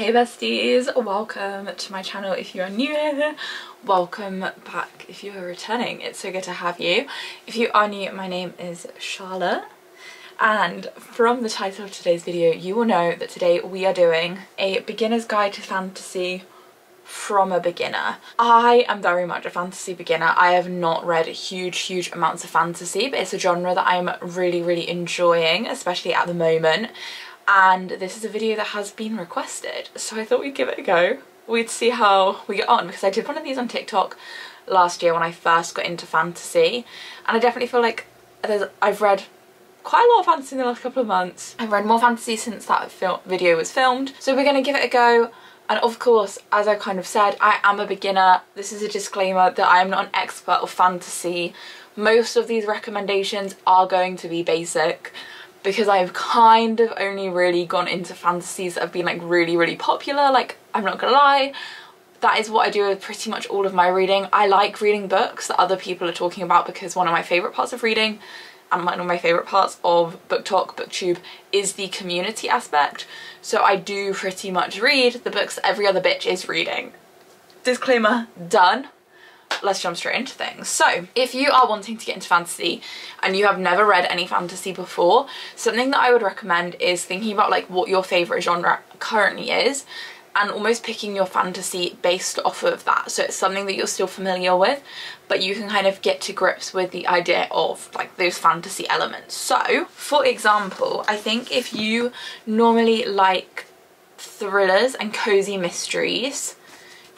Hey besties, welcome to my channel if you are new here. Welcome back if you are returning. It's so good to have you. If you are new, my name is Charlotte and from the title of today's video you will know that today we are doing a beginner's guide to fantasy from a beginner. I am very much a fantasy beginner. I have not read huge, huge amounts of fantasy, but it's a genre that I'm really, really enjoying, especially at the moment and this is a video that has been requested so I thought we'd give it a go. We'd see how we get on because I did one of these on TikTok last year when I first got into fantasy and I definitely feel like I've read quite a lot of fantasy in the last couple of months. I've read more fantasy since that video was filmed so we're going to give it a go and of course as I kind of said I am a beginner. This is a disclaimer that I am not an expert of fantasy. Most of these recommendations are going to be basic because I've kind of only really gone into fantasies that have been like really really popular like I'm not gonna lie that is what I do with pretty much all of my reading. I like reading books that other people are talking about because one of my favourite parts of reading and one of my favourite parts of BookTok, BookTube is the community aspect. So I do pretty much read the books every other bitch is reading. Disclaimer, done let's jump straight into things. So if you are wanting to get into fantasy and you have never read any fantasy before, something that I would recommend is thinking about like what your favourite genre currently is and almost picking your fantasy based off of that. So it's something that you're still familiar with, but you can kind of get to grips with the idea of like those fantasy elements. So for example, I think if you normally like thrillers and cozy mysteries,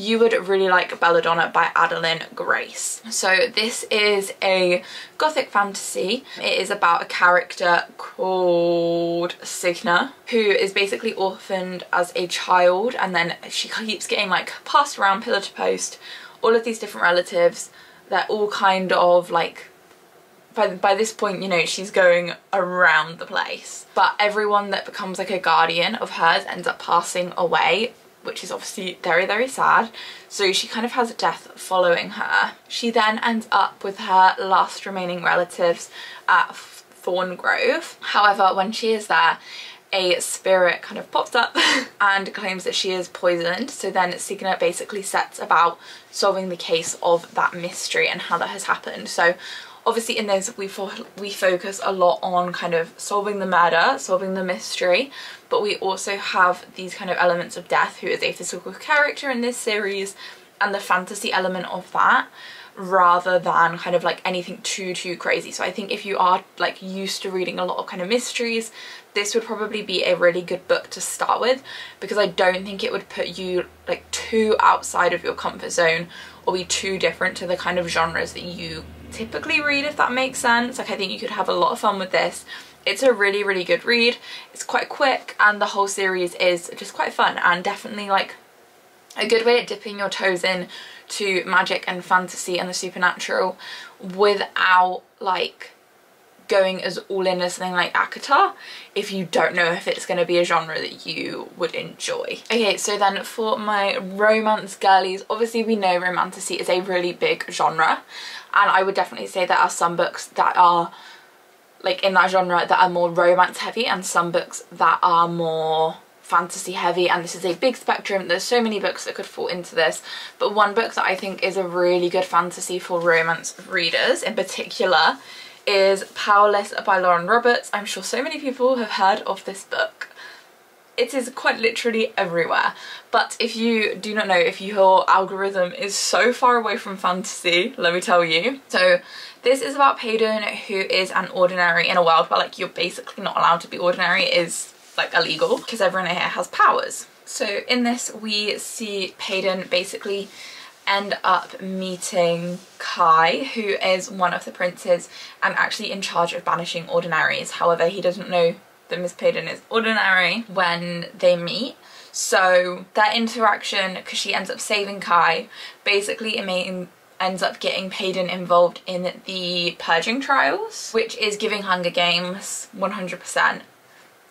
you would really like Belladonna by Adalyn Grace. So this is a gothic fantasy. It is about a character called Signa who is basically orphaned as a child and then she keeps getting like passed around pillar to post. All of these different relatives, they're all kind of like by, by this point, you know, she's going around the place. But everyone that becomes like a guardian of hers ends up passing away which is obviously very, very sad. So she kind of has death following her. She then ends up with her last remaining relatives at Thorngrove. However, when she is there, a spirit kind of pops up and claims that she is poisoned. So then Signa basically sets about solving the case of that mystery and how that has happened. So obviously in this we, fo we focus a lot on kind of solving the murder, solving the mystery, but we also have these kind of elements of death who is a physical character in this series and the fantasy element of that rather than kind of like anything too too crazy. So I think if you are like used to reading a lot of kind of mysteries this would probably be a really good book to start with because I don't think it would put you like too outside of your comfort zone or be too different to the kind of genres that you typically read if that makes sense. Like I think you could have a lot of fun with this. It's a really really good read. It's quite quick and the whole series is just quite fun and definitely like a good way at dipping your toes in to magic and fantasy and the supernatural without like going as all in as something like ACOTAR if you don't know if it's going to be a genre that you would enjoy. Okay, so then for my romance girlies, obviously we know romantasy is a really big genre and I would definitely say there are some books that are like in that genre that are more romance heavy and some books that are more fantasy heavy and this is a big spectrum there's so many books that could fall into this but one book that I think is a really good fantasy for romance readers in particular is Powerless by Lauren Roberts. I'm sure so many people have heard of this book. It is quite literally everywhere. But if you do not know, if your algorithm is so far away from fantasy, let me tell you. So this is about Paedyn, who is an ordinary in a world where like you're basically not allowed to be ordinary. It is like illegal because everyone here has powers. So in this we see Paedyn basically end up meeting Kai, who is one of the princes and actually in charge of banishing ordinaries. However, he doesn't know that Miss Paedyn is ordinary when they meet. So their interaction, because she ends up saving Kai, basically it may, ends up getting Paedyn involved in the purging trials, which is giving Hunger Games 100%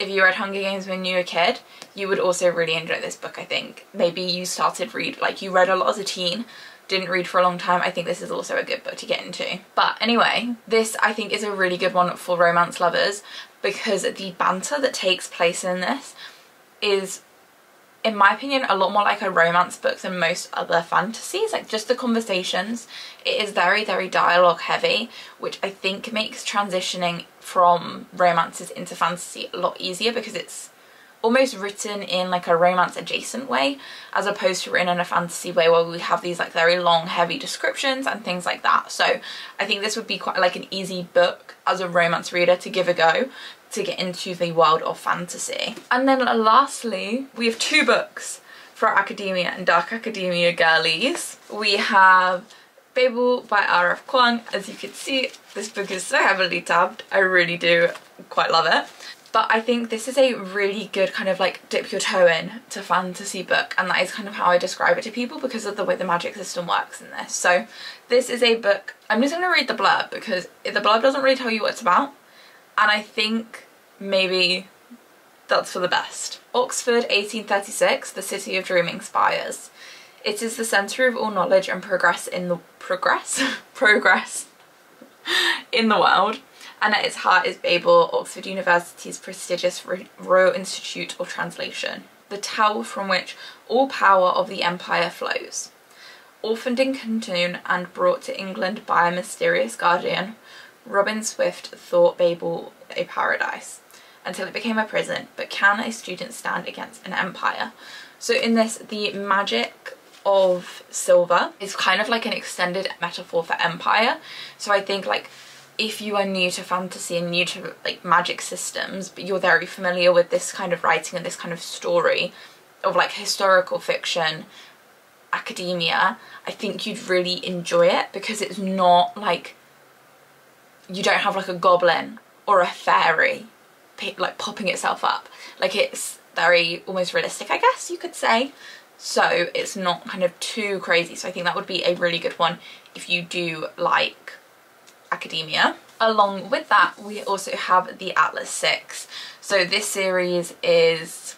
if you read Hunger Games when you were a kid, you would also really enjoy this book, I think. Maybe you started read, like you read a lot as a teen, didn't read for a long time, I think this is also a good book to get into. But anyway, this I think is a really good one for romance lovers because the banter that takes place in this is in my opinion, a lot more like a romance book than most other fantasies. Like just the conversations, it is very, very dialogue heavy, which I think makes transitioning from romances into fantasy a lot easier because it's almost written in like a romance adjacent way as opposed to written in a fantasy way where we have these like very long heavy descriptions and things like that so I think this would be quite like an easy book as a romance reader to give a go to get into the world of fantasy. And then lastly we have two books for academia and dark academia girlies. We have Babel by R.F. Kuang. As you can see, this book is so heavily tabbed. I really do quite love it but I think this is a really good kind of like dip your toe in to fantasy book and that is kind of how I describe it to people because of the way the magic system works in this. So this is a book, I'm just going to read the blurb because the blurb doesn't really tell you what it's about and I think maybe that's for the best. Oxford 1836, the city of dreaming spires. It is the centre of all knowledge and progress in the progress progress in the world and at its heart is Babel, Oxford University's prestigious Royal Institute of Translation, the tower from which all power of the empire flows. Orphaned in Canton and brought to England by a mysterious guardian, Robin Swift thought Babel a paradise until it became a prison, but can a student stand against an empire? So in this, the magic of silver. Is kind of like an extended metaphor for empire. So I think like if you are new to fantasy and new to like magic systems but you're very familiar with this kind of writing and this kind of story of like historical fiction academia I think you'd really enjoy it because it's not like you don't have like a goblin or a fairy like popping itself up. Like it's very almost realistic I guess you could say so it's not kind of too crazy so I think that would be a really good one if you do like academia. Along with that, we also have the Atlas 6. So this series is,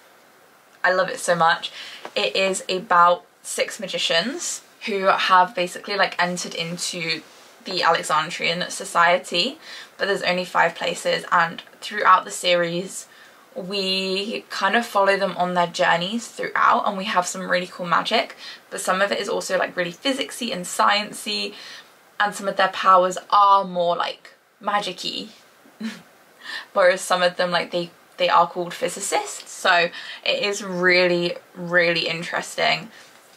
I love it so much. It is about six magicians who have basically like entered into the Alexandrian society, but there's only five places and throughout the series we kind of follow them on their journeys throughout and we have some really cool magic but some of it is also like really physicsy and sciencey and some of their powers are more like magic-y whereas some of them like they they are called physicists so it is really really interesting.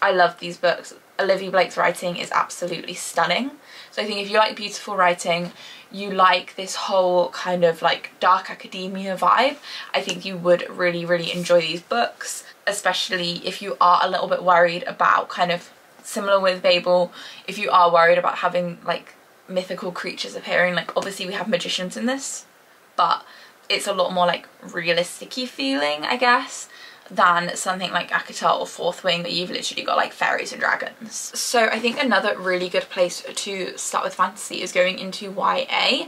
I love these books. Olivia Blake's writing is absolutely stunning. So I think if you like beautiful writing you like this whole kind of like dark academia vibe I think you would really really enjoy these books especially if you are a little bit worried about kind of similar with Babel, if you are worried about having like mythical creatures appearing, like obviously we have magicians in this, but it's a lot more like realistic feeling, I guess, than something like ACOTAR or Fourth Wing that you've literally got like fairies and dragons. So I think another really good place to start with fantasy is going into YA.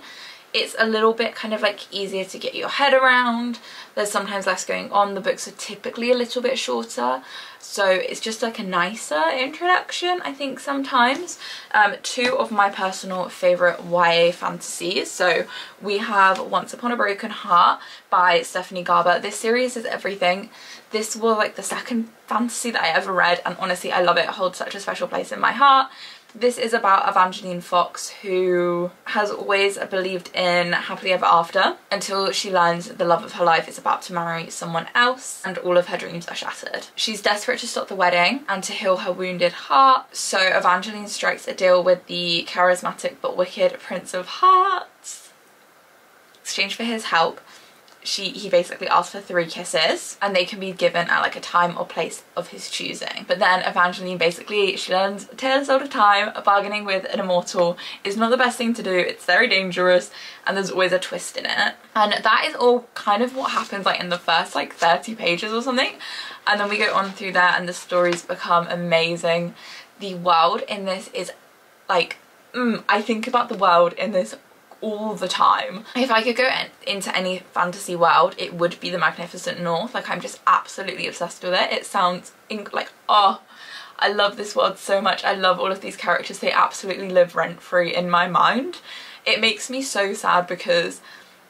It's a little bit kind of like easier to get your head around. There's sometimes less going on. The books are typically a little bit shorter so it's just like a nicer introduction I think sometimes. Um, two of my personal favourite YA fantasies. So we have Once Upon a Broken Heart by Stephanie Garber. This series is everything. This was like the second fantasy that I ever read and honestly I love it. It holds such a special place in my heart. This is about Evangeline Fox who has always believed in happily ever after until she learns the love of her life is about to marry someone else and all of her dreams are shattered. She's desperate to stop the wedding and to heal her wounded heart. So Evangeline strikes a deal with the charismatic but wicked Prince of Hearts. In exchange for his help she he basically asks for three kisses and they can be given at like a time or place of his choosing. But then Evangeline basically she learns tales of time. Bargaining with an immortal is not the best thing to do. It's very dangerous and there's always a twist in it. And that is all kind of what happens like in the first like 30 pages or something. And then we go on through that and the stories become amazing. The world in this is like mm, I think about the world in this all the time. If I could go into any fantasy world, it would be the Magnificent North. Like I'm just absolutely obsessed with it. It sounds like, oh, I love this world so much. I love all of these characters. They absolutely live rent free in my mind. It makes me so sad because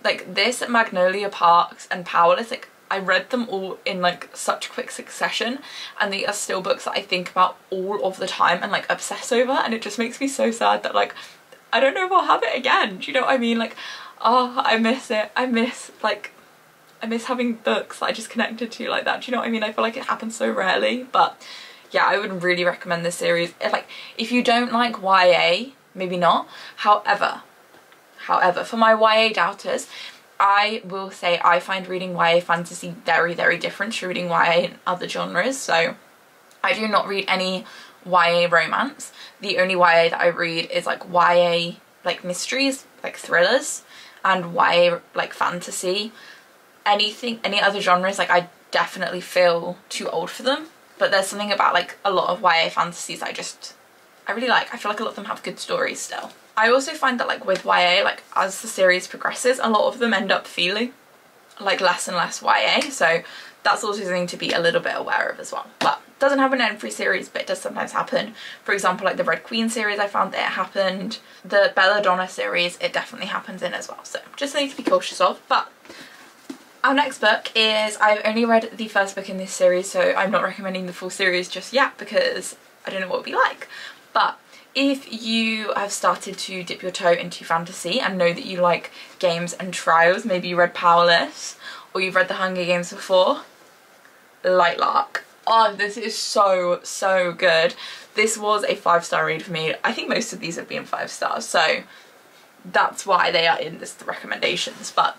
like this Magnolia Parks and Powerless, like I read them all in like such quick succession and they are still books that I think about all of the time and like obsess over and it just makes me so sad that like I don't know if I'll have it again. Do you know what I mean? Like, oh, I miss it. I miss like, I miss having books that I just connected to like that. Do you know what I mean? I feel like it happens so rarely, but yeah, I would really recommend this series. If, like, if you don't like YA, maybe not. However, however, for my YA doubters, I will say I find reading YA fantasy very, very different to reading YA in other genres. So I do not read any YA romance. The only YA that I read is like YA like mysteries, like thrillers, and YA like fantasy. Anything, any other genres, like I definitely feel too old for them. But there's something about like a lot of YA fantasies I just, I really like. I feel like a lot of them have good stories still. I also find that like with YA, like as the series progresses, a lot of them end up feeling like less and less YA. So that's also something to be a little bit aware of as well. But doesn't happen in every series, but it does sometimes happen. For example, like the Red Queen series, I found that it happened. The Belladonna series, it definitely happens in as well. So just something to be cautious of. But our next book is, I've only read the first book in this series, so I'm not recommending the full series just yet because I don't know what it would be like. But if you have started to dip your toe into fantasy and know that you like games and trials, maybe you read Powerless or you've read The Hunger Games before, Lightlark. Oh, this is so, so good. This was a five star read for me. I think most of these have been five stars, so that's why they are in this recommendations. But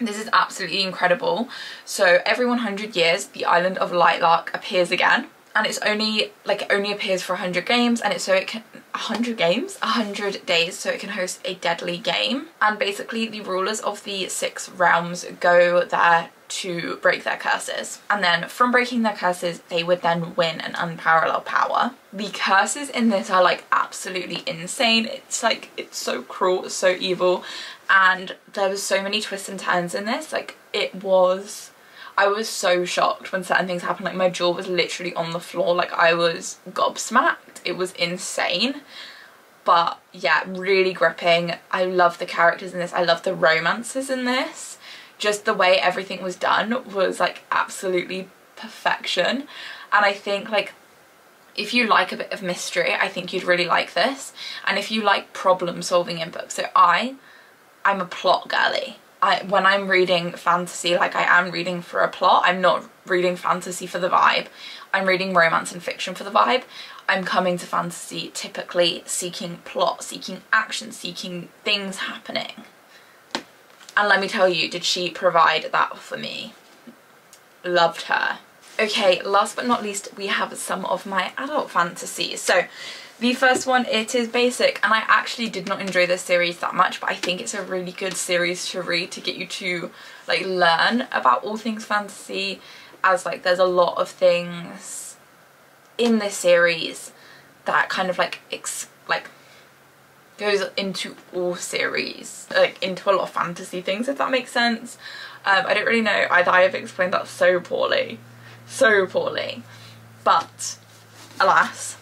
this is absolutely incredible. So every 100 years, the island of Lightlark appears again and it's only like it only appears for 100 games and it's so it can 100 games 100 days so it can host a deadly game. And basically the rulers of the six realms go there to break their curses. And then from breaking their curses they would then win an unparalleled power. The curses in this are like absolutely insane. It's like it's so cruel so evil. And there was so many twists and turns in this. Like it was I was so shocked when certain things happened. Like my jaw was literally on the floor. Like I was gobsmacked. It was insane. But yeah, really gripping. I love the characters in this. I love the romances in this. Just the way everything was done was like absolutely perfection. And I think like if you like a bit of mystery, I think you'd really like this. And if you like problem solving in books, so I, I'm a plot girly. I, when I'm reading fantasy, like I am reading for a plot, I'm not reading fantasy for the vibe. I'm reading romance and fiction for the vibe. I'm coming to fantasy typically seeking plot, seeking action, seeking things happening. And let me tell you, did she provide that for me? Loved her. Okay, last but not least, we have some of my adult fantasies. So the first one, it is basic, and I actually did not enjoy this series that much, but I think it's a really good series to read to get you to like learn about all things fantasy, as like there's a lot of things in this series that kind of like ex like goes into all series, like into a lot of fantasy things, if that makes sense. Um, I don't really know, either I have explained that so poorly, so poorly, but alas,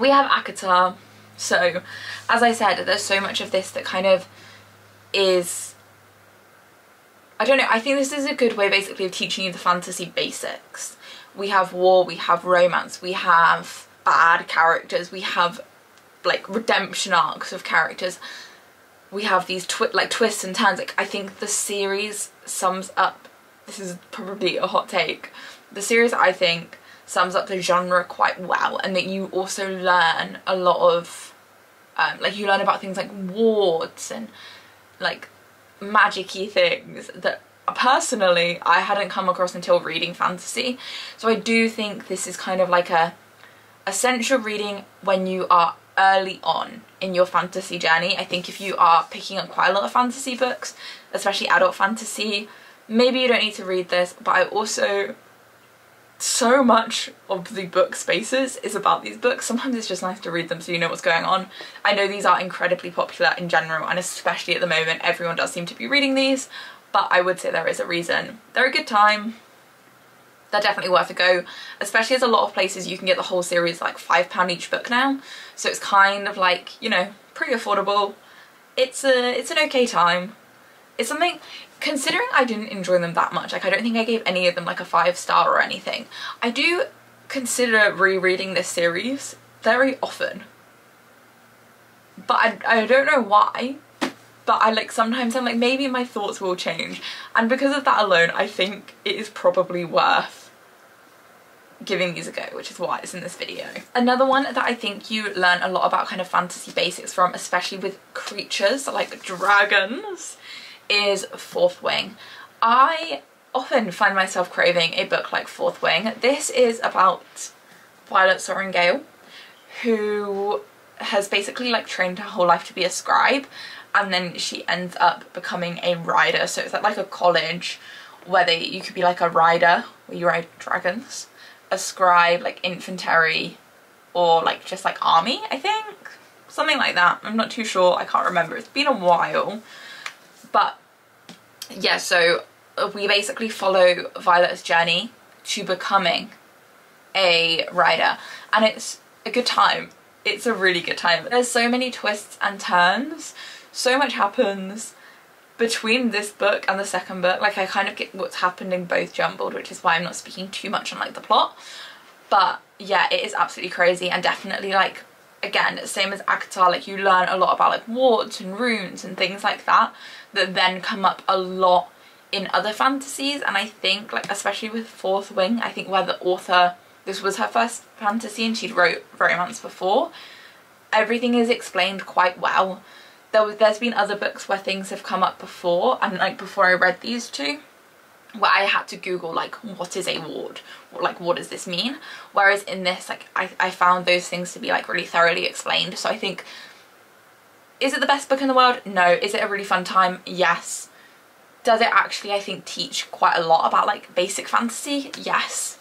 we have ACOTAR. So, as I said, there's so much of this that kind of is... I don't know, I think this is a good way basically of teaching you the fantasy basics. We have war, we have romance, we have bad characters, we have like redemption arcs of characters. We have these twi like twists and turns. Like I think the series sums up, this is probably a hot take, the series I think sums up the genre quite well and that you also learn a lot of um, like you learn about things like wards and like magicy things that personally I hadn't come across until reading fantasy. So I do think this is kind of like a essential reading when you are early on in your fantasy journey. I think if you are picking up quite a lot of fantasy books especially adult fantasy maybe you don't need to read this but I also so much of the book spaces is about these books. Sometimes it's just nice to read them so you know what's going on. I know these are incredibly popular in general and especially at the moment everyone does seem to be reading these but I would say there is a reason. They're a good time. They're definitely worth a go, especially as a lot of places you can get the whole series like £5 each book now. So it's kind of like, you know, pretty affordable. It's a it's an okay time. It's something considering I didn't enjoy them that much, like I don't think I gave any of them like a five star or anything, I do consider rereading this series very often. But I, I don't know why, but I like sometimes I'm like maybe my thoughts will change and because of that alone I think it is probably worth giving these a go which is why it's in this video. Another one that I think you learn a lot about kind of fantasy basics from especially with creatures like dragons is Fourth Wing. I often find myself craving a book like Fourth Wing. This is about Violet Sorrengail who has basically like trained her whole life to be a scribe and then she ends up becoming a rider so it's like a college where they you could be like a rider where you ride dragons a scribe like infantry or like just like army I think? Something like that. I'm not too sure. I can't remember. It's been a while but yeah so uh, we basically follow Violet's journey to becoming a rider. And it's a good time. It's a really good time. There's so many twists and turns. So much happens between this book and the second book. Like I kind of get what's happened in both jumbled which is why I'm not speaking too much on like the plot. But yeah it is absolutely crazy and definitely like again same as ACOTAR like you learn a lot about like wards and runes and things like that that then come up a lot in other fantasies. And I think like especially with Fourth Wing I think where the author this was her first fantasy and she'd wrote romance before everything is explained quite well. There there's been other books where things have come up before and like before I read these two where I had to google like what is a ward? Like what does this mean? Whereas in this like I, I found those things to be like really thoroughly explained. So I think is it the best book in the world? No. Is it a really fun time? Yes. Does it actually I think teach quite a lot about like basic fantasy? Yes.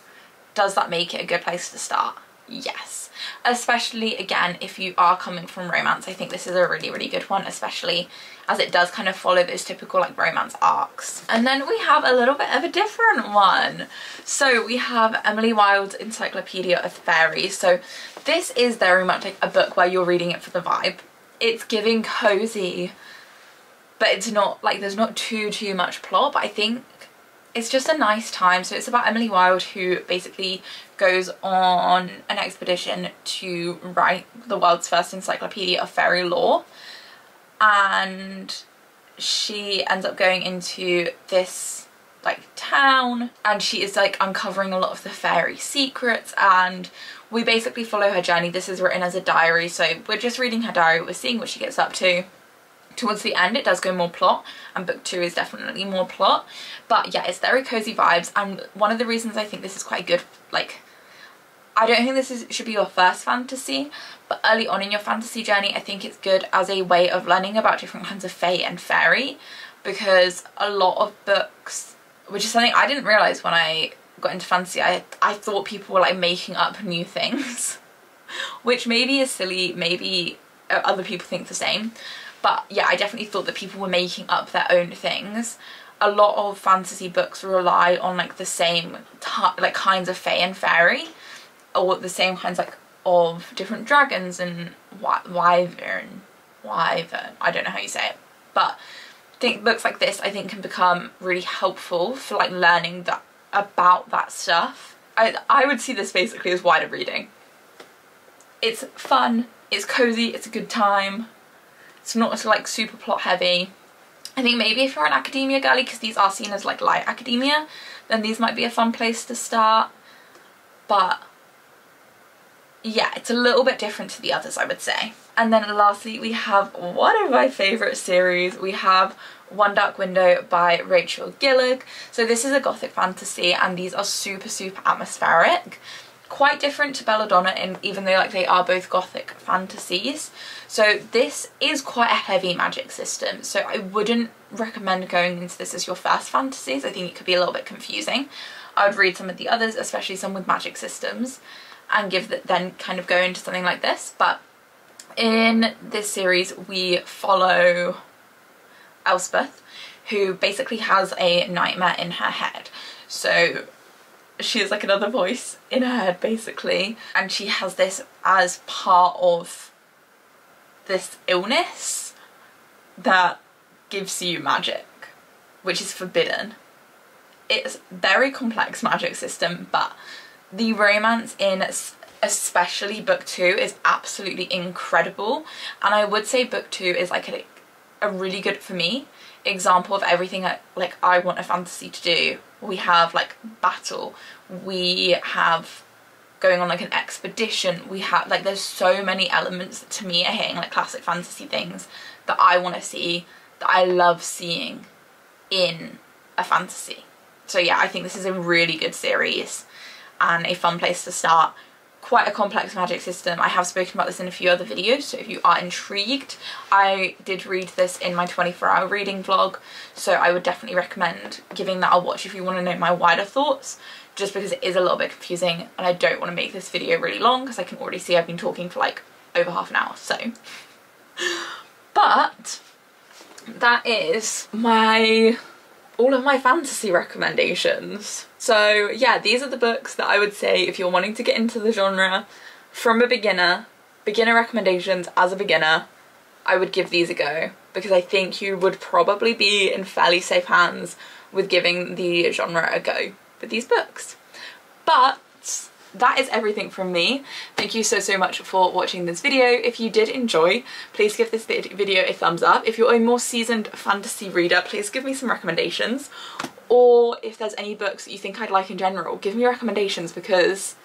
Does that make it a good place to start? Yes. Especially again if you are coming from romance I think this is a really really good one especially as it does kind of follow those typical like romance arcs. And then we have a little bit of a different one. So we have Emily Wilde's Encyclopedia of Fairies. So this is very much like a book where you're reading it for the vibe it's giving cozy but it's not like there's not too too much plot but I think it's just a nice time. So it's about Emily Wilde who basically goes on an expedition to write the world's first encyclopedia of fairy lore and she ends up going into this like town and she is like uncovering a lot of the fairy secrets and we basically follow her journey. This is written as a diary so we're just reading her diary, we're seeing what she gets up to. Towards the end it does go more plot and book two is definitely more plot. But yeah it's very cozy vibes and one of the reasons I think this is quite good like I don't think this is should be your first fantasy but early on in your fantasy journey I think it's good as a way of learning about different kinds of fae and fairy because a lot of books which is something I didn't realise when I got into fantasy I, I thought people were like making up new things which maybe is silly maybe uh, other people think the same but yeah, I definitely thought that people were making up their own things. A lot of fantasy books rely on like the same like kinds of fae and fairy or the same kinds like of different dragons and wyvern, wyvern, I don't know how you say it. But think books like this I think can become really helpful for like learning that about that stuff. I, I would see this basically as wider reading. It's fun, it's cozy, it's a good time, it's not like super plot heavy. I think maybe if you're an academia girly, because these are seen as like light academia, then these might be a fun place to start. But yeah, it's a little bit different to the others, I would say. And then lastly, we have one of my favourite series. We have One Dark Window by Rachel Gillig. So this is a gothic fantasy and these are super, super atmospheric quite different to Belladonna in even though like they are both gothic fantasies. So this is quite a heavy magic system. So I wouldn't recommend going into this as your first fantasies. I think it could be a little bit confusing. I would read some of the others, especially some with magic systems and give that then kind of go into something like this. But in this series we follow Elspeth who basically has a nightmare in her head. So she is like another voice in her head basically and she has this as part of this illness that gives you magic which is Forbidden. It's very complex magic system, but the romance in especially book two is absolutely incredible. And I would say book two is like a, a really good, for me, example of everything I, like I want a fantasy to do. We have like battle, we have going on like an expedition, we have like there's so many elements that to me are hitting like classic fantasy things that I want to see, that I love seeing in a fantasy. So yeah, I think this is a really good series and a fun place to start quite a complex magic system. I have spoken about this in a few other videos, so if you are intrigued, I did read this in my 24 hour reading vlog, so I would definitely recommend giving that a watch if you want to know my wider thoughts, just because it is a little bit confusing and I don't want to make this video really long because I can already see I've been talking for like over half an hour, so. But that is my all of my fantasy recommendations. So yeah, these are the books that I would say if you're wanting to get into the genre from a beginner, beginner recommendations as a beginner, I would give these a go because I think you would probably be in fairly safe hands with giving the genre a go with these books. But that is everything from me. Thank you so, so much for watching this video. If you did enjoy, please give this video a thumbs up. If you're a more seasoned fantasy reader, please give me some recommendations. Or if there's any books that you think I'd like in general, give me recommendations because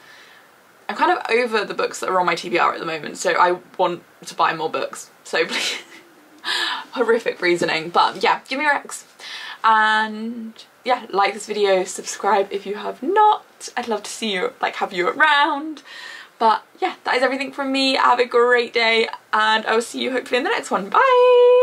I'm kind of over the books that are on my TBR at the moment, so I want to buy more books. So please, horrific reasoning, but yeah, give me recs. And yeah, like this video, subscribe if you have not. I'd love to see you, like have you around. But yeah, that is everything from me. Have a great day and I will see you hopefully in the next one. Bye!